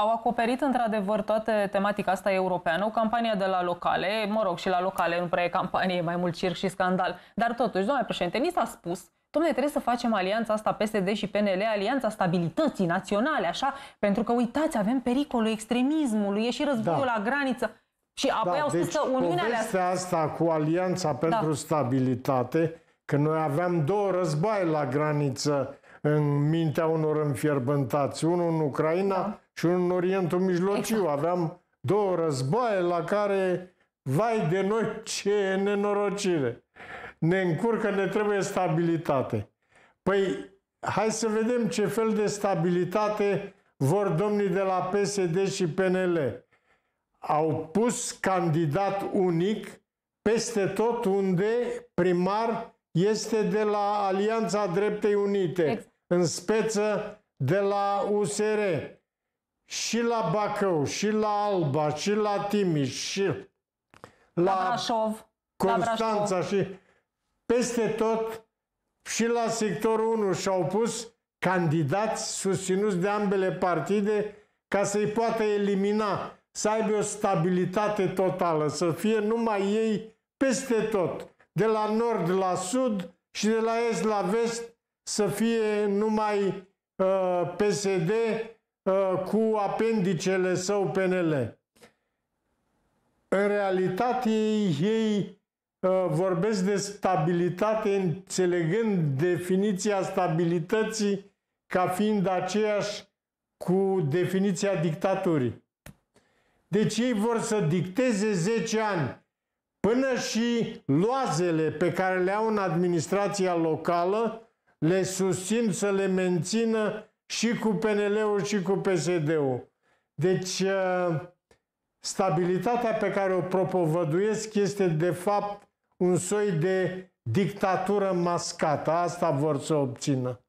au acoperit într-adevăr toată tematica asta europeană, o campanie de la locale, mă rog, și la locale nu prea e campanie, e mai mult circ și scandal. Dar totuși, domnule președinte, ni s-a spus Dom'le, trebuie să facem alianța asta PSD și PNL, alianța stabilității naționale, așa, pentru că, uitați, avem pericolul extremismului, e și războiul da. la graniță. Și apoi da, au spus deci că Uniunea le asta cu Alianța pentru da. Stabilitate, că noi aveam două războaie la graniță în mintea unor înfierbântați, unul în Ucraina da. și unul în Orientul Mijlociu. Exact. Aveam două războaie la care, vai de noi, ce nenorocire! Ne încurcă, ne trebuie stabilitate. Păi, hai să vedem ce fel de stabilitate vor domnii de la PSD și PNL au pus candidat unic peste tot unde primar este de la Alianța Dreptei Unite, exact. În speță de la USR, și la Bacău, și la Alba, și la Timiș, și la, la Brașov, Constanța la și peste tot și la sectorul 1 și-au pus candidați susținuți de ambele partide ca să-i poată elimina să aibă o stabilitate totală, să fie numai ei peste tot, de la nord la sud și de la est la vest, să fie numai uh, PSD uh, cu apendicele său PNL. În realitate, ei, ei uh, vorbesc de stabilitate înțelegând definiția stabilității ca fiind aceeași cu definiția dictaturii. Deci ei vor să dicteze 10 ani până și loazele pe care le au în administrația locală le susțin să le mențină și cu PNL-ul și cu PSD-ul. Deci uh, stabilitatea pe care o propovăduiesc este de fapt un soi de dictatură mascată. Asta vor să obțină.